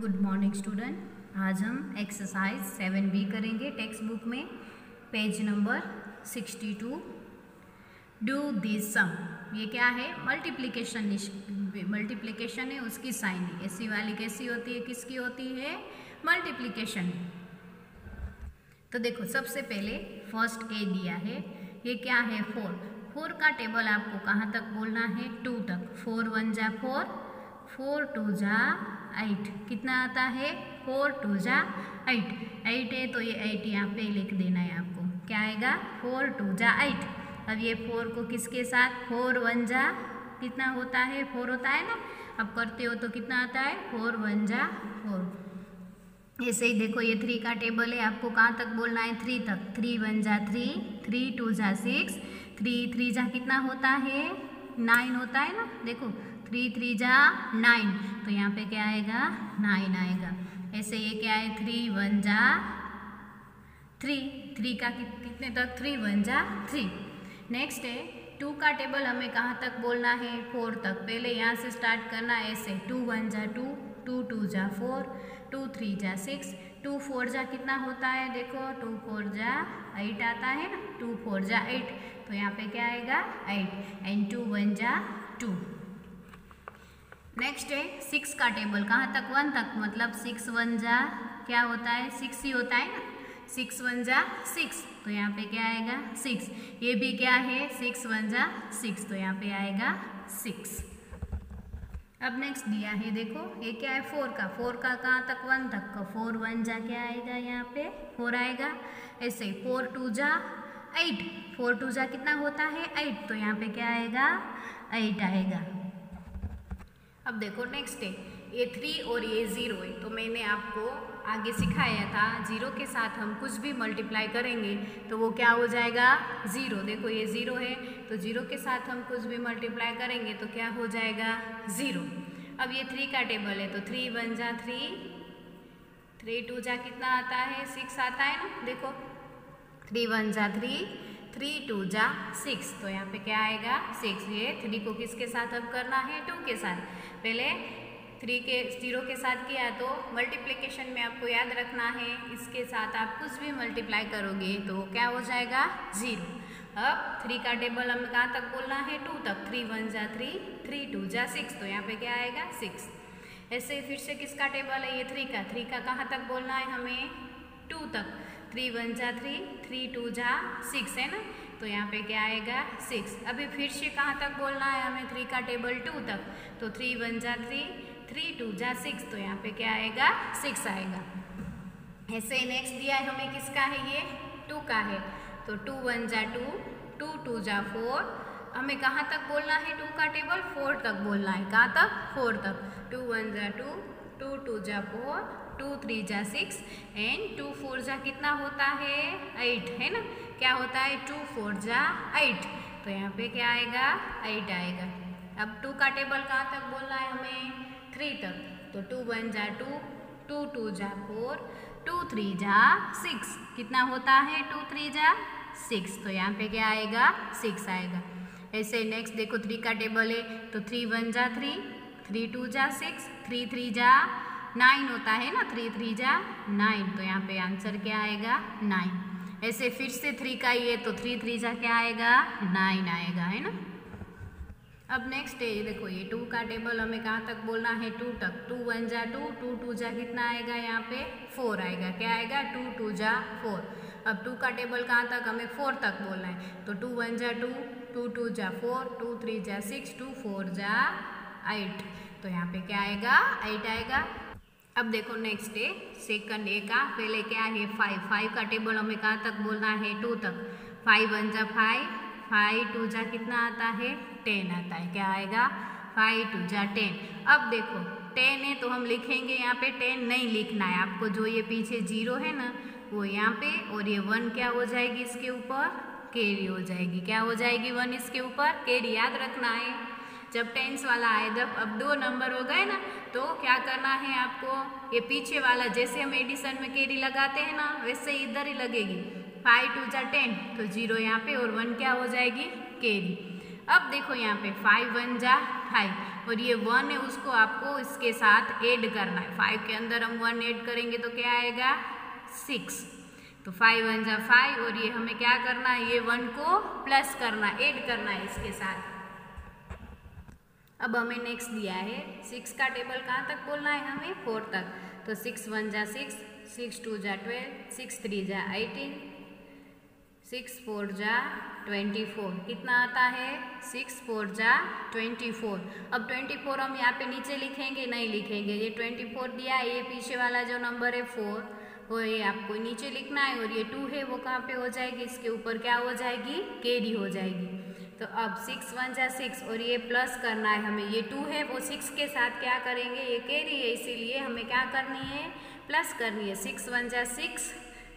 Good morning student. आज हम exercise seven B करेंगे टेक्स्ट बुक में page number sixty two do this sum ये क्या है? मल्टीप्लिकेशन मल्टीप्लिकेशन है, उसकी साइन ऐसी वाली कैसी होती है? किसकी होती है? मल्टीप्लिकेशन तो देखो, सबसे पहले फ़र्स्ट ए दिया है। ये क्या है? फोर फोर का टेबल आपको कहाँ तक बोलना है? टू तक। फोर वन जा फोर फोर टू जा एट। कितना आता है? फोर टू जा एट। एट है तो ये एट यहाँ पे लिख देना है आपको। क्या आएगा? फोर टू जा एट। अब ये फोर को किसके साथ? फोर वन जा। कितना होता है? फोर होता है ना? अब करते हो तो कितना आता है? फोर वन जा फोर। ऐसे ही देखो ये थ्री का टेबल है। आपको कहाँ तक बोलना है? थ्री तक। थ्री वन जा थ्री थ्री टू जा सिक्स थ्री थ्री जा कितना होता है? नाइन होता है ना? देखो थ्री थ्री जा नाइन तो यहाँ पे क्या आएगा? नाइन आएगा. ऐसे ये क्या है? थ्री वन जा थ्री थ्री का कितने तक? थ्री वन जा थ्री नेक्स्ट है टू का टेबल हमें कहाँ तक बोलना है? फोर तक. पहले यहाँ से स्टार्ट करना है ऐसे. टू वन जा टू टू टू जा फोर टू थ्री जा सिक्स टू फोर जा कितना होता है? देखो टू फोर जा एट आता है ना? टू फोर जा एट तो यहाँ पे क्या आएगा? एट एंड टू वन जा टू नेक्स्ट है सिक्स का टेबल कहाँ तक? वन तक मतलब सिक्स वन जा, क्या होता है? सिक्स ही होता है ना? सिक्स वन जा सिक्स तो यहाँ पे क्या आएगा? सिक्स ये भी क्या है? सिक्स वन जा सिक्स तो यहाँ पे आएगा सिक्स अब नेक्स्ट दिया है, देखो. ये क्या है? फोर का. फोर का कहाँ तक? वन तक का. फोर वन जा, क्या आएगा यहाँ पे? फोर आएगा. ऐसे फोर टू जा एट फोर टू जा कितना होता है? एट तो यहाँ पे क्या आएगा? एट आएगा. अब देखो नेक्स्ट है। ये थ्री और ये ज़ीरो है। तो मैंने आपको आगे सिखाया था ज़ीरो के साथ हम कुछ भी मल्टीप्लाई करेंगे तो वो क्या हो जाएगा? ज़ीरो देखो ये ज़ीरो है। तो ज़ीरो के साथ हम कुछ भी मल्टीप्लाई करेंगे तो क्या हो जाएगा? ज़ीरो अब ये थ्री का टेबल है। तो थ्री वन जा थ्री थ्री टू जा कितना आता है? सिक्स आता है ना? देखो। थ्री वन जा थ्री थ्री टू जा सिक्स तो यहाँ पे क्या आएगा? सिक्स ये थ्री को किसके साथ अब करना है? टू के साथ. पहले थ्री के ज़ीरो के साथ किया तो मल्टीप्लिकेशन में आपको याद रखना है। इसके साथ आप कुछ भी मल्टीप्लाई करोगे तो क्या हो जाएगा? ज़ीरो अब थ्री का टेबल हमें कहाँ तक बोलना है? टू तक. थ्री वन जा थ्री थ्री टू जा सिक्स तो यहाँ पे क्या आएगा? सिक्स ऐसे फिर से किसका टेबल है? ये थ्री का. थ्री का कहाँ तक बोलना है हमें? टू तक. थ्री वन जा थ्री थ्री टू जा सिक्स है ना? तो यहाँ पे क्या आएगा? सिक्स अभी फिर से कहाँ तक बोलना है हमें? थ्री का टेबल टू तक. तो थ्री वन जा थ्री थ्री टू जा सिक्स तो यहाँ पे क्या आएगा? सिक्स आएगा. ऐसे नेक्स्ट दिया है हमें किसका है ये? टू का है. तो टू वन जा टू टू टू जा फोर हमें कहाँ तक बोलना है? टू का टेबल फोर तक बोलना है. कहाँ तक? फोर तक. टू वन जा टू टू टू जा फोर टू थ्री जा सिक्स एंड टू फोर जा कितना होता है? एट है ना? क्या होता है? टू फोर जा एट तो यहाँ पे क्या आएगा? एट आएगा। अब टू का टेबल कहाँ तक बोलना है हमें? थ्री तक। तो टू वन जा टू टू टू जा फोर टू थ्री जा सिक्स कितना होता है? टू थ्री जा सिक्स तो यहाँ पे क्या आएगा? सिक्स आएगा। ऐसे नेक्स्ट देखो थ्री का टेबल है। तो थ्री वन जा थ्री थ्री टू जा सिक्स थ्री थ्री जा नाइन होता है ना? थ्री थ्री जा नाइन तो यहाँ पे आंसर क्या आएगा? नाइन ऐसे फिर से थ्री का ये तो थ्री थ्री जा क्या आएगा? नाइन आएगा, है ना? अब नेक्स्ट है देखो, ये टू का टेबल हमें कहाँ तक बोलना है? टू तक. टू वन जा टू टू टू जा कितना आएगा यहाँ पे? फोर आएगा. क्या आएगा? टू टू जा फोर अब टू का टेबल कहाँ तक? हमें फोर तक बोलना है. तो टू वन जा टू टू टू जा फोर टू थ्री जा सिक्स टू फोर जा एट तो यहाँ पे क्या आएगा? एट आएगा. अब देखो नेक्स्ट डे सेकंड ए का पहले क्या है फाइव फाइव का टेबल हमें कहाँ तक बोलना है? टू तक. फाइव वन जा फाइव फाइव टू जा कितना आता है? टेन आता है. क्या आएगा? फाइव टू जा टेन अब देखो टेन है तो हम लिखेंगे यहाँ पे टेन नहीं लिखना है. आपको जो ये पीछे ज़ीरो है ना, वो यहाँ पे, और ये वन क्या हो जाएगी इसके ऊपर? केरी हो जाएगी. क्या हो जाएगी वन इसके ऊपर? केरी याद रखना है. जब टेंस वाला आए, जब अब दो नंबर हो गए ना तो क्या करना है आपको? ये पीछे वाला, जैसे हम एडिशन में केरी लगाते हैं ना, वैसे इधर ही लगेगी। फाइव टू जा टेन तो ज़ीरो यहाँ पे और वन क्या हो जाएगी? केरी अब देखो यहाँ पे फाइव वन जा फाइव और ये वन है, उसको आपको इसके साथ ऐड करना है। फाइव के अंदर हम वन ऐड करेंगे तो क्या आएगा? सिक्स तो फाइव वन जा फाइव और ये हमें क्या करना है? ये वन को प्लस करना ऐड करना है इसके साथ। अब हमें नेक्स्ट दिया है। सिक्स का टेबल कहाँ तक बोलना है हमें? फोर तक। तो सिक्स वन जा सिक्स सिक्स टू जा ट्वेल्व सिक्स थ्री जा एटीन सिक्स फोर जा ट्वेंटी फोर कितना आता है? सिक्स फोर जा ट्वेंटी फोर अब ट्वेंटी फोर हम यहाँ पे नीचे लिखेंगे, नहीं लिखेंगे। ये ट्वेंटी फोर दिया है, ये पीछे वाला जो नंबर है फोर वो ये आपको नीचे लिखना है और ये टू है, वो कहाँ पे हो जाएगी? इसके ऊपर क्या हो जाएगी? केरी हो जाएगी। तो अब सिक्स वन जा सिक्स और ये प्लस करना है हमें। ये टू है, वो सिक्स के साथ क्या करेंगे? ये कैरी है, इसीलिए हमें क्या करनी है? प्लस करनी है। सिक्स वन जा सिक्स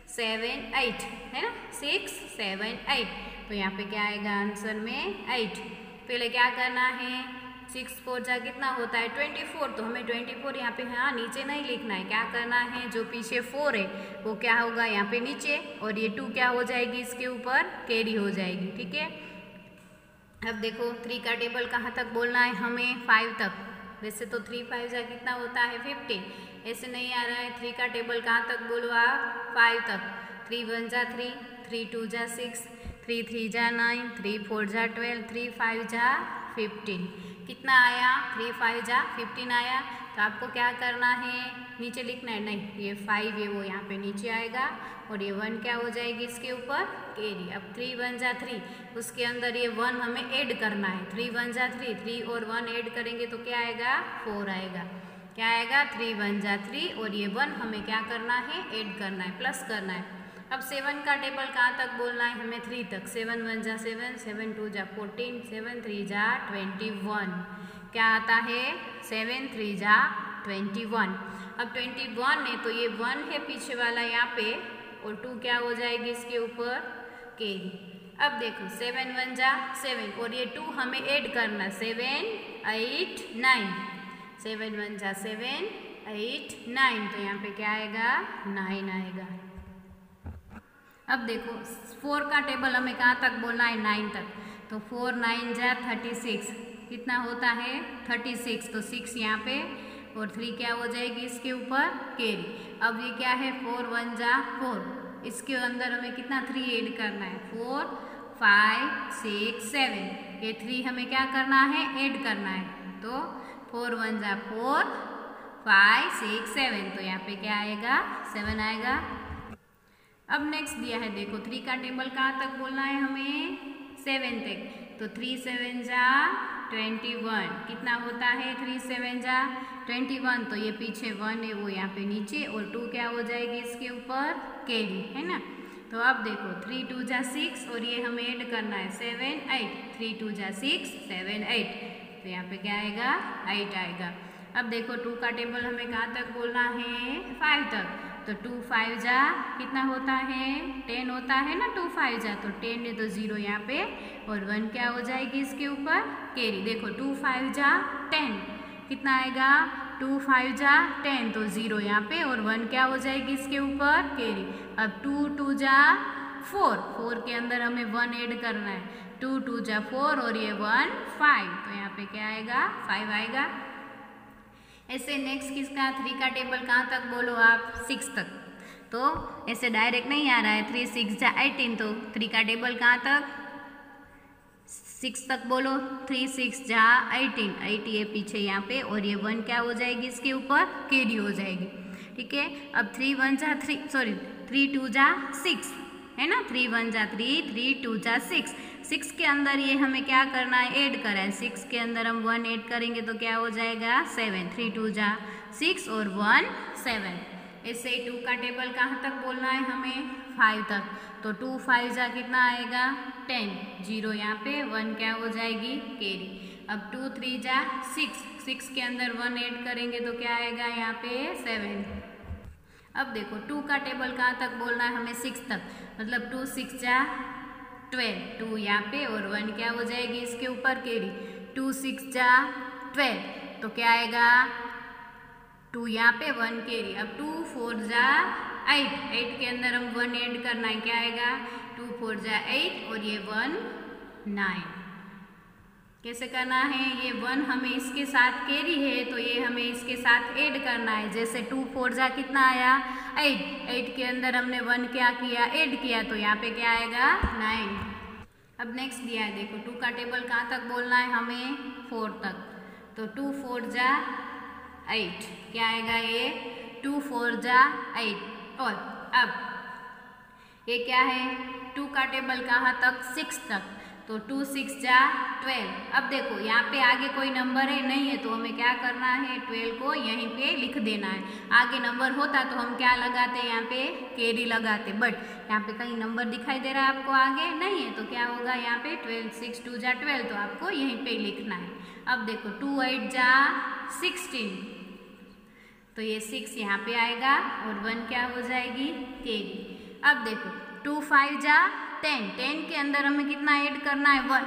सेवन एट है ना? सिक्स सेवन एट तो यहाँ पे क्या आएगा आंसर में? एट पहले क्या करना है? सिक्स फोर जा कितना होता है? ट्वेंटी फोर तो हमें ट्वेंटी फोर यहाँ पे हाँ नीचे नहीं लिखना है। क्या करना है? जो पीछे फोर है, वो क्या होगा? यहाँ पे नीचे। और ये टू क्या हो जाएगी? इसके ऊपर कैरी हो जाएगी, ठीक है? अब देखो थ्री का टेबल कहाँ तक बोलना है? हमें फाइव तक। वैसे तो थ्री फाइव जा कितना होता है? फिफ्टीन ऐसे नहीं आ रहा है। थ्री का टेबल कहाँ तक बोलो आप? फाइव तक। थ्री वन जा थ्री थ्री टू जा सिक्स थ्री थ्री जा नाइन थ्री फोर जा ट्वेल्व थ्री फाइव जा फिफ्टीन कितना आया? थ्री फाइव जा फिफ्टीन आया। तो आपको क्या करना है? नीचे लिखना है, नहीं, ये फाइव है वो यहाँ पे नीचे आएगा और ये वन क्या हो जाएगी इसके ऊपर? केरी अब थ्री वन जा थ्री उसके अंदर ये वन हमें ऐड करना है। थ्री वन जा थ्री थ्री और वन ऐड करेंगे तो क्या आएगा? फोर आएगा। क्या आएगा? थ्री वन जा थ्री और ये वन हमें क्या करना है? ऐड करना है प्लस करना है। अब सेवन का टेबल कहाँ तक बोलना है? हमें थ्री तक। सेवन वन जा सेवन सेवन टू जा फोर्टीन सेवन थ्री जा ट्वेंटी वन क्या आता है? सेवन, थ्री जा, ट्वेंटी वन। अब ट्वेंटी वन है तो ये वन है पीछे वाला यहाँ पे, और टू क्या हो जाएगी इसके ऊपर? के। अब देखो, सेवन वन जा, सेवन। और ये टू हमें ऐड करना, seven, eight, nine. Seven one जा, सेवन, एट, नाइन। तो यहाँ पे क्या आएगा? नाइन आएगा। अब देखो फोर का टेबल हमें कहाँ तक बोलना है? नाइन तक। तो फोर नाइन जा थर्टी सिक्स कितना होता है? Thirty six. तो सिक्स यहाँ पे और थ्री क्या हो जाएगी इसके ऊपर? केरी अब ये क्या है? फोर, वन जा फोर। इसके अंदर हमें कितना थ्री ऐड करना है? फोर फाइव सिक्स सेवन ये थ्री हमें क्या करना है? ऐड करना है। तो फोर, वन जा फोर फाइव सिक्स सेवन तो यहाँ पे क्या आएगा? सेवन आएगा। अब नेक्स्ट दिया है। देखो थ्री का टेबल कहाँ तक बोलना है हमें? सेवन तक। तो थ्री सेवन जा ट्वेंटी वन। कितना होता है थ्री सेवन जा? ट्वेंटी वन तो ये पीछे वन है, वो यहाँ पे नीचे, और टू क्या हो जाएगी इसके ऊपर? केरी, है ना? तो अब देखो, थ्री टू जा सिक्स, और ये हमें ऐड करना है सेवन एट। थ्री टू जा सिक्स, सेवन एट। तो यहाँ पे क्या आएगा? एट आएगा। अब देखो, टू का टेबल हमें कहाँ तक बोलना है? फाइव तक। तो टू फाइव जा कितना होता है? टेन होता है ना, टू फाइव जा तो टेन है तो ज़ीरो यहाँ पे, और वन क्या हो जाएगी इसके ऊपर? केरी। देखो, टू फाइव जा टेन, कितना आएगा? टू फाइव जा टेन तो ज़ीरो यहाँ पे, और वन क्या हो जाएगी इसके ऊपर? केरी। अब टू टू जा फोर फोर के अंदर हमें वन ऐड करना है। टू टू जा फोर, और ये वन फाइव तो यहाँ पे क्या आएगा? फाइव आएगा। ऐसे नेक्स्ट किसका थ्री का टेबल कहाँ तक बोलो आप? सिक्स तक। तो ऐसे डायरेक्ट नहीं आ रहा है। थ्री सिक्स जा एटीन तो। थ्री का टेबल कहाँ तक? सिक्स तक बोलो। थ्री सिक्स जा एटीन एट ये पीछे यहाँ पे और ये वन क्या हो जाएगी इसके ऊपर? केडी हो जाएगी। ठीक है? अब थ्री वन जा थ्री सॉरी थ्री टू जा सिक्स है ना? थ्री वन जा थ्री थ्री टू जा सिक्स सिक्स के अंदर ये हमें क्या करना है? ऐड करा सिक्स के अंदर हम वन ऐड करेंगे तो क्या हो जाएगा? सेवन थ्री टू जा। सिक्स और वन सेवन ऐसे ही टू का टेबल कहाँ तक बोलना है हमें? फाइव तक। तो टू फाइव जा कितना आएगा? टेन ज़ीरो यहाँ पे वन क्या हो जाएगी? केरी अब टू थ्री जा। सिक्स सिक्स के अंदर वन ऐड करेंगे तो क्या आएगा यहाँ पे? सेवन अब देखो टू का टेबल कहाँ तक बोलना है हमें? सिक्स तक। मतलब टू सिक्स जा। ट्वेल्व, टू यहाँ पे और वन क्या हो जाएगी इसके ऊपर केरी टू, सिक्स, जा, ट्वेल्व। तो क्या आएगा? टू यहाँ पे, वन केरी अब टू, फोर, जा, एट। एट के अंदर हम वन ऐड करना है, क्या आएगा? टू, फोर, जा, एट और ये वन, नाइन। कैसे करना है? ये वन हमें इसके साथ कैरी है तो ये हमें इसके साथ ऐड करना है। जैसे टू फोर जा कितना आया? एट एट के अंदर हमने वन क्या किया? ऐड किया तो यहाँ पे क्या आएगा? नाइन अब नेक्स्ट दिया है। देखो टू का टेबल कहाँ तक बोलना है? हमें फोर तक। तो टू फोर जा एट क्या आएगा ये? टू फोर जा एट और अब, ये क्या है? टू का टेबल कहाँ तक? सिक्स तक। तो टू, सिक्स, जा, ट्वेल्व। अब देखो, यहाँ पे आगे कोई नंबर है, नहीं है तो हमें क्या करना है? ट्वेल्व को यहीं पे लिख देना है। आगे नंबर होता तो हम क्या लगाते यहाँ पे? केरी लगाते। बट यहाँ पे कहीं नंबर दिखाई दे रहा है आपको आगे? नहीं है तो क्या होगा यहाँ पे? ट्वेल्व, सिक्स, टू, जा, ट्वेल्व तो आपको यहीं पे लिखना है। अब देखो, टू, एट, जा, सिक्सटीन। तो ये सिक्स यहाँ पे आएगा, और वन क्या हो जाएगी? केरी। अब देखो, टू, फाइव, जा टेन टेन के अंदर हमें कितना ऐड करना है? वन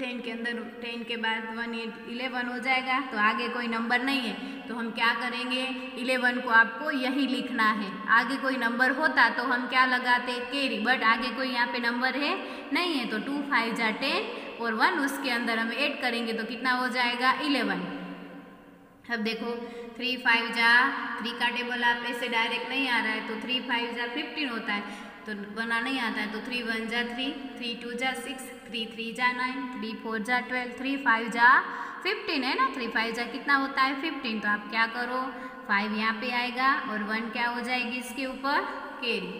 टेन के अंदर टेन के बाद वन एट इलेवन हो जाएगा तो आगे कोई नंबर नहीं है। तो हम क्या करेंगे? इलेवन को आपको यही लिखना है। आगे कोई नंबर होता तो हम क्या लगाते? केरी बट आगे कोई यहाँ पे नंबर है? नहीं है तो टू फाइव जा टेन और वन उसके अंदर हम ऐड करेंगे तो कितना हो जाएगा? इलेवन अब देखो थ्री फाइव जा थ्री का टेबल आप ऐसे डायरेक्ट नहीं आ रहा है तो थ्री फाइव जा फिफ्टीन होता है। तो बना नहीं आता है तो थ्री वन जा थ्री थ्री टू जा सिक्स थ्री थ्री जा नाइन थ्री फोर जा ट्वेल्व थ्री फाइव जा फिफ्टीन है ना? थ्री फाइव जा कितना होता है? फिफ्टीन तो आप क्या करो? फाइव यहाँ पे आएगा और वन क्या हो जाएगी इसके ऊपर? केरी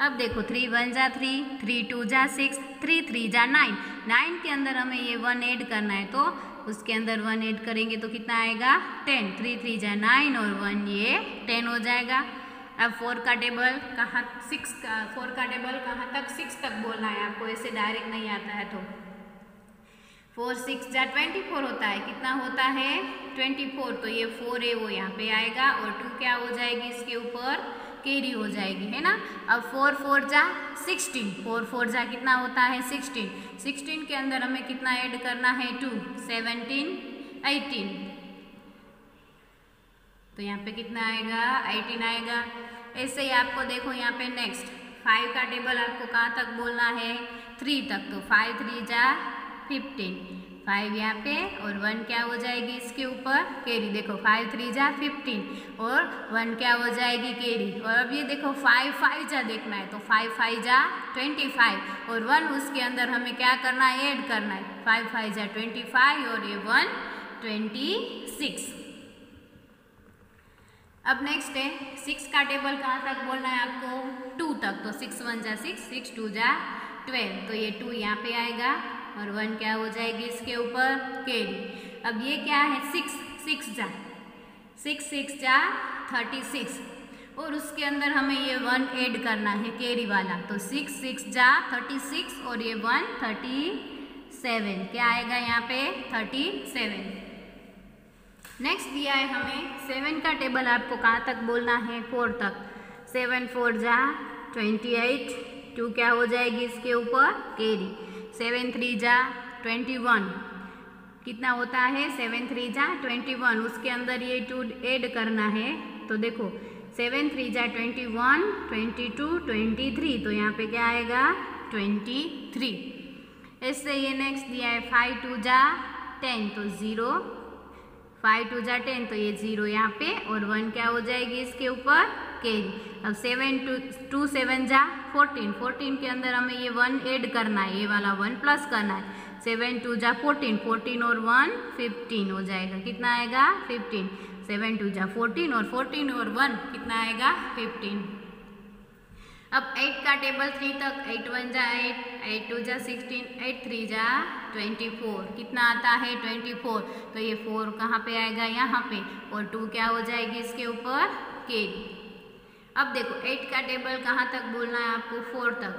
अब देखो थ्री वन जा थ्री थ्री टू जा सिक्स थ्री थ्री जा नाइन नाइन के अंदर हमें ये वन ऐड करना है तो उसके अंदर वन ऐड करेंगे तो कितना आएगा? टेन थ्री थ्री जा नाइन और वन ये टेन हो जाएगा. अब फोर का टेबल कहाँ सिक्स का फोर का टेबल कहाँ तक सिक्स तक बोलना है आपको, ऐसे डायरेक्ट नहीं आता है तो। फोर सिक्स जा ट्वेंटी फोर होता है, कितना होता है? ट्वेंटी फोर तो ये फोर है, वो यहाँ पे आएगा, और टू क्या हो जाएगी इसके ऊपर? केरी हो जाएगी, है ना? अब फोर फोर जा सिक्सटीन फोर फोर जा कितना होता है? सिक्सटीन सिक्सटीन के अंदर हमें कितना ऐड करना है? टू सेवनटीन एटीन तो यहाँ पे कितना आएगा? एटीन आएगा। ऐसे ही आपको देखो यहाँ पे नेक्स्ट फाइव का टेबल आपको कहाँ तक बोलना है? थ्री तक तो फाइव थ्री जा फिफ्टीन फाइव यहाँ पे और वन क्या हो जाएगी इसके ऊपर? केरी देखो फाइव थ्री जा फिफ्टीन और वन क्या हो जाएगी? केरी और अब ये देखो फाइव फाइव जा देखना है तो फाइव फाइव जा ट्वेंटी फाइव और वन उसके अंदर हमें क्या करना है? ऐड करना है. फाइव फाइव जा ट्वेंटी फाइव और ये वन ट्वेंटी सिक्स अब नेक्स्ट है सिक्स का टेबल कहाँ तक बोलना है आपको? टू तक तो सिक्स वन जा सिक्स सिक्स टू जा ट्वेल्व तो ये टू यहाँ पे आएगा और वन क्या हो जाएगी इसके ऊपर? केरी अब ये क्या है? सिक्स सिक्स जा सिक्स सिक्स जा थर्टी सिक्स और उसके अंदर हमें ये वन ऐड करना है केरी वाला. तो सिक्स सिक्स जा थर्टी सिक्स और ये वन थर्टी सेवन क्या आएगा यहाँ पे? थर्टी सेवन नेक्स्ट दिया है हमें सेवन का टेबल आपको कहाँ तक बोलना है? फोर तक। सेवन फोर जा ट्वेंटी एट टू क्या हो जाएगी इसके ऊपर? केरी सेवन थ्री जा ट्वेंटी वन कितना होता है? सेवन थ्री जा ट्वेंटी वन उसके अंदर ये टू ऐड करना है। तो देखो सेवन थ्री जा twenty one twenty two twenty three तो यहाँ पे क्या आएगा? ट्वेंटी थ्री इससे ये नेक्स्ट दिया है फाइव टू जा टेन तो ज़ीरो फाइव टू जा टेन तो ये ज़ीरो यहाँ पे और वन क्या हो जाएगी इसके ऊपर? केरी अब सेवन टू टू सेवन जा फोर्टीन फोर्टीन के अंदर हमें ये वन ऐड करना है, ये वाला वन प्लस करना है। सेवन टू जा फोर्टीन फोर्टीन और वन फिफ्टीन हो जाएगा। कितना आएगा? फिफ्टीन सेवन टू जा फोर्टीन और फोर्टीन और वन कितना आएगा? फिफ्टीन अब एट का टेबल थ्री तक एट वन जा एट एट टू जा सिक्सटीन एट थ्री जा ट्वेंटी फोर कितना आता है? ट्वेंटी फोर तो ये फोर कहाँ पे आएगा? यहाँ पे. और टू क्या हो जाएगी इसके ऊपर? के अब देखो एट का टेबल कहाँ तक बोलना है आपको? फोर तक.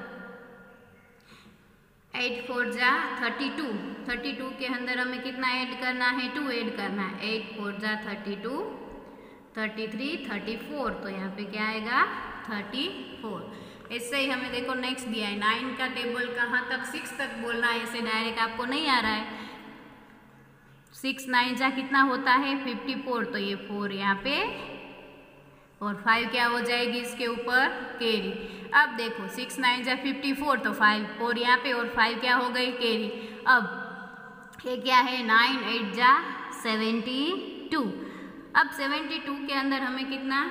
एट फोर जा थर्टी टू थर्टी टू के अंदर हमें कितना ऐड करना है? टू ऐड करना है. एट फोर जा thirty two thirty three thirty four तो यहाँ पे क्या आएगा? थर्टी फोर इससे ही हमें देखो नेक्स्ट दिया है। नाइन का टेबल कहाँ तक? सिक्स तक बोलना है, ऐसे डायरेक्ट आपको नहीं आ रहा है। सिक्स नाइन जा कितना होता है? फिफ्टी फोर तो ये फोर यहाँ पे और फाइव क्या हो जाएगी इसके ऊपर? केरी अब देखो सिक्स नाइन जा फिफ्टी फोर तो फाइव फोर यहाँ पे और फाइव क्या हो गई? केरी अब ये क्या है? नाइन एट जा सेवेंटी टू अब सेवेंटी टू के अंदर हमें कितना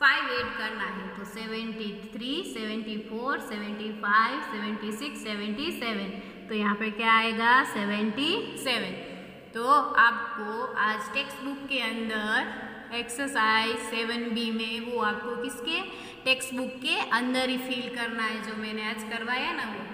फाइव ऐड करना है तो seventy three, seventy four, seventy five, seventy six, seventy seven तो यहाँ पे क्या आएगा? Seventy seven. तो आपको आज टेक्स्ट बुक के अंदर एक्सरसाइज सेवन बी में वो आपको किसके? टेक्स्ट बुक के अंदर ही फील करना है जो मैंने आज करवाया ना वो।